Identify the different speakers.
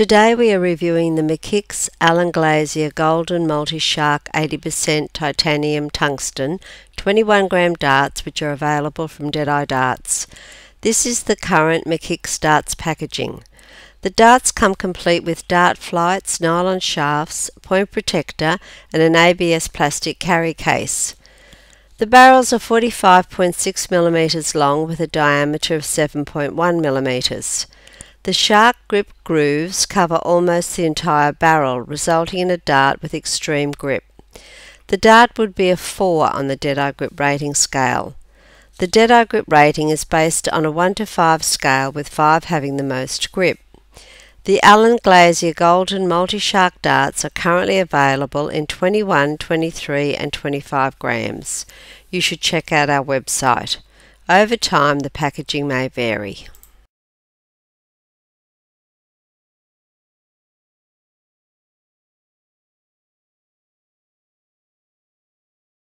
Speaker 1: Today we are reviewing the McKicks Alan Glazier Golden Multi-Shark 80% Titanium Tungsten 21 gram darts which are available from Deadeye Darts. This is the current McKicks darts packaging. The darts come complete with dart flights, nylon shafts, point protector and an ABS plastic carry case. The barrels are 45.6 mm long with a diameter of 7.1 mm. The shark grip grooves cover almost the entire barrel, resulting in a dart with extreme grip. The dart would be a 4 on the Deadeye Grip rating scale. The Deadeye Grip rating is based on a 1 to 5 scale with 5 having the most grip. The Alan Glazier Golden Multi-Shark darts are currently available in 21, 23 and 25 grams. You should check out our website. Over time the packaging may vary.